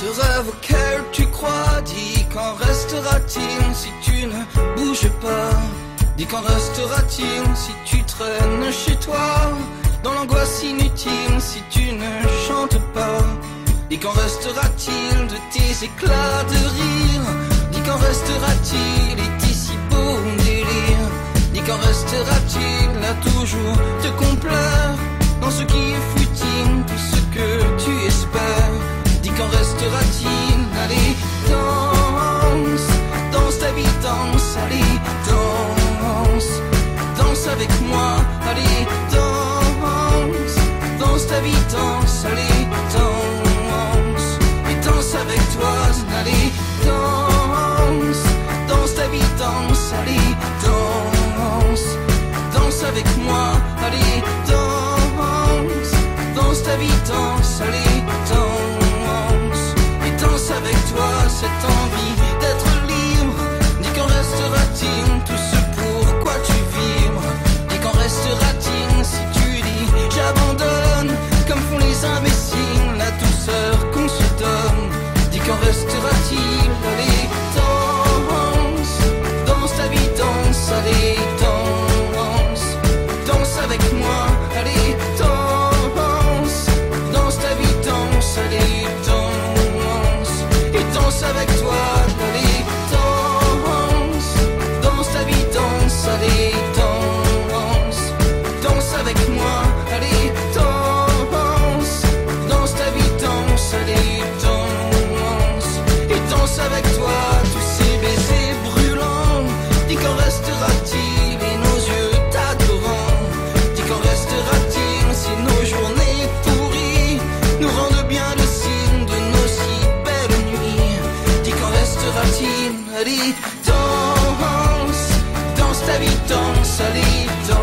Ce rêve auquel tu crois, dis qu'en restera-t-il si tu ne bouges pas? Dis qu'en restera-t-il si tu traînes chez toi? Dans l'angoisse inutile si tu ne chantes pas? Dis qu'en restera-t-il de tes éclats de rire? Dis qu'en restera-t-il et tes si beaux délires Dis qu'en restera-t-il là toujours te complaire? Dans ce qui est futile, habitants, les vie, danse, danse ta vie, danse, allez, danse.